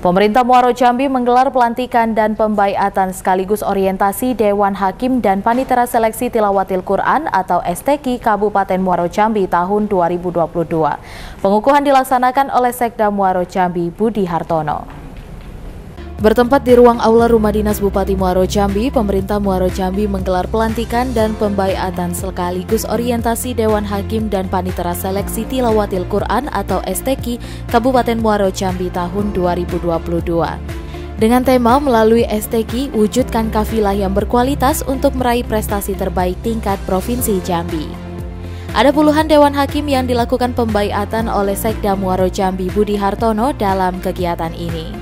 Pemerintah Muaro Jambi menggelar pelantikan dan pembaiatan sekaligus orientasi Dewan Hakim dan Panitera Seleksi Tilawatil Quran atau STQ Kabupaten Muaro Jambi tahun 2022. Pengukuhan dilaksanakan oleh Sekda Muaro Jambi Budi Hartono. Bertempat di ruang aula Rumah Dinas Bupati Muaro Jambi, pemerintah Muaro Jambi menggelar pelantikan dan pembaiatan sekaligus orientasi Dewan Hakim dan Panitera Seleksi Tilawatil Quran atau STQ Kabupaten Muaro Jambi tahun 2022. Dengan tema melalui STQ, wujudkan kafilah yang berkualitas untuk meraih prestasi terbaik tingkat Provinsi Jambi. Ada puluhan Dewan Hakim yang dilakukan pembaiatan oleh Sekda Muaro Jambi Budi Hartono dalam kegiatan ini.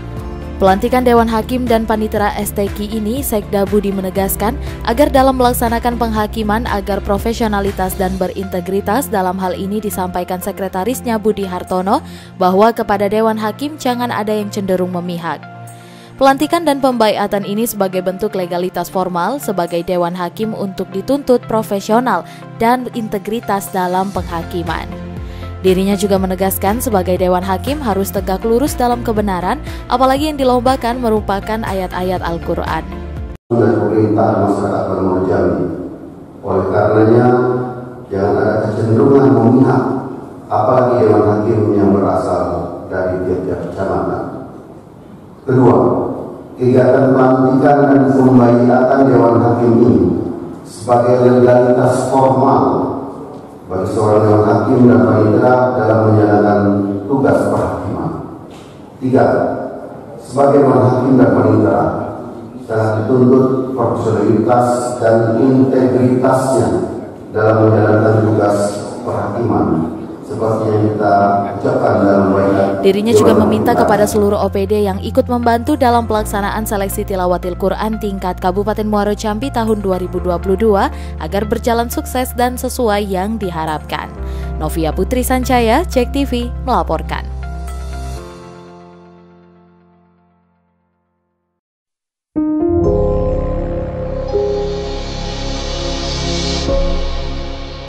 Pelantikan Dewan Hakim dan Panitera STQ ini, Sekda Budi menegaskan agar dalam melaksanakan penghakiman agar profesionalitas dan berintegritas dalam hal ini disampaikan sekretarisnya Budi Hartono bahwa kepada Dewan Hakim jangan ada yang cenderung memihak. Pelantikan dan pembaiatan ini sebagai bentuk legalitas formal sebagai Dewan Hakim untuk dituntut profesional dan integritas dalam penghakiman. Dirinya juga menegaskan sebagai Dewan Hakim harus tegak lurus dalam kebenaran, apalagi yang dilombakan merupakan ayat-ayat Al-Quran. Pemerintah masyarakat Bangor Jambi. Oleh karenanya, jangan ada kecenderungan memihak, apalagi Dewan Hakim yang berasal dari tiap-tiap kecamatan. Kedua, kegiatan pelantikan dan pembaiatan Dewan Hakim ini sebagai legalitas formal hakim dan panitera dalam menjalankan tugas perhakiman. Tiga, sebagai hakim dan panitera sangat dituntut profesionalitas dan integritasnya dalam menjalankan tugas perhakiman Dirinya juga meminta kepada seluruh OPD yang ikut membantu dalam pelaksanaan seleksi tilawatil Quran tingkat Kabupaten Muaro Jambi tahun 2022 agar berjalan sukses dan sesuai yang diharapkan. Novia Putri Sancaya, Cek TV, melaporkan.